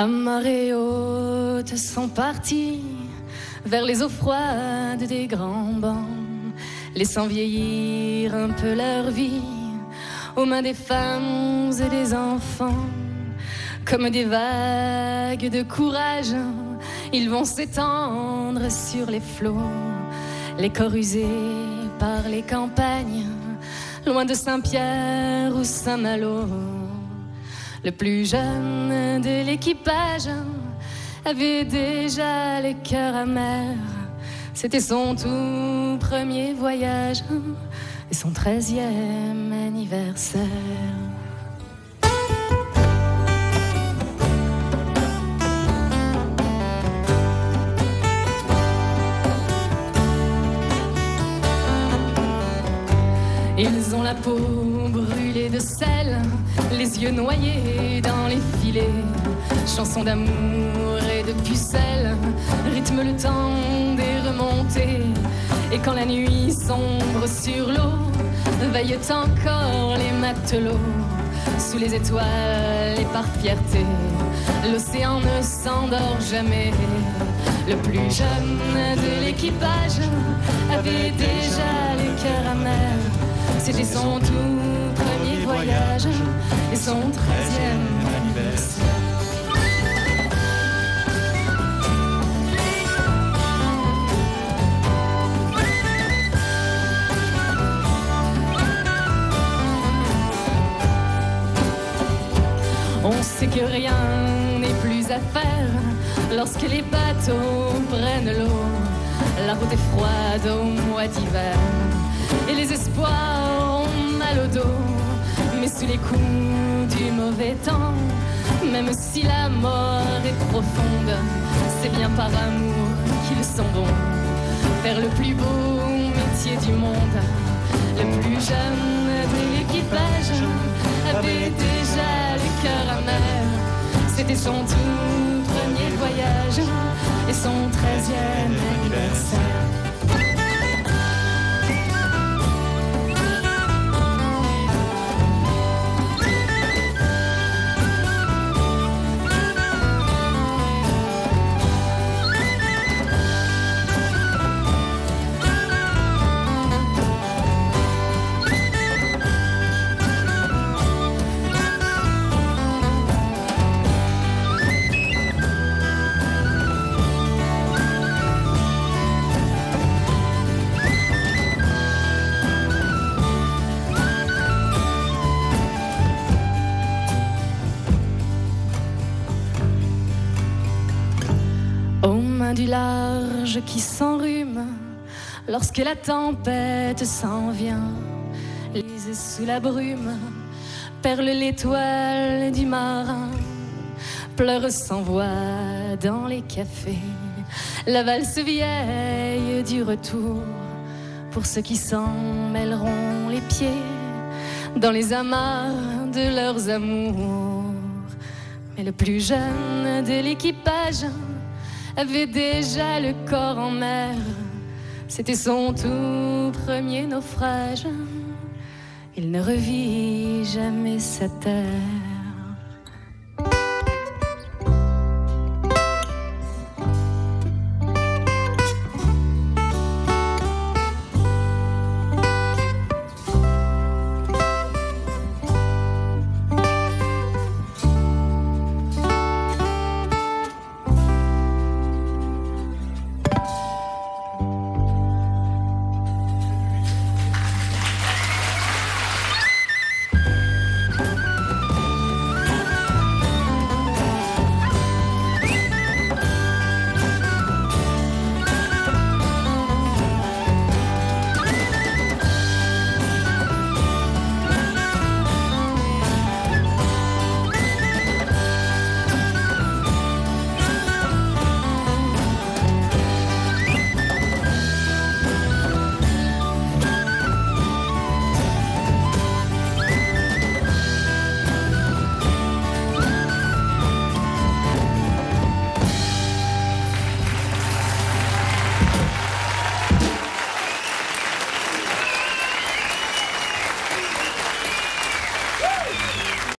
À marée haute sont partis vers les eaux froides des grands bancs, laissant vieillir un peu leur vie aux mains des femmes et des enfants. Comme des vagues de courage, ils vont s'étendre sur les flots, les corps usés par les campagnes, loin de Saint-Pierre ou Saint-Malo. Le plus jeune de l'équipage avait déjà le cœur amer. C'était son tout premier voyage et son treizième anniversaire. Ils ont la peau brûlée de sel, les yeux noyés dans les filets. Chansons d'amour et de pucelles rythment le temps des remontées. Et quand la nuit sombre sur l'eau, veillent encore les matelots. Sous les étoiles et par fierté, l'océan ne s'endort jamais. Le plus jeune de l'équipage avait déjà. C'était son tout premier voyage et son treizième anniversaire. On sait que rien n'est plus à faire lorsque les bateaux prennent l'eau. La route est froide au mois d'hiver et les espoirs Mais sous les coups du mauvais temps, même si la mort est profonde, c'est bien par amour qu'ils sont bons. Faire le plus beau métier du monde, le plus jeune de l'équipage avait déjà le cœur amer. C'était son tout premier voyage et son treizième anniversaire. Du large qui s'enrhume lorsque la tempête s'en vient, lisez sous la brume, perle l'étoile du marin, pleure sans voix dans les cafés, la valse vieille du retour pour ceux qui s'en mêleront les pieds dans les amarres de leurs amours. Mais le plus jeune de l'équipage avait déjà le corps en mer. C'était son tout premier naufrage. Il ne revit jamais sa terre.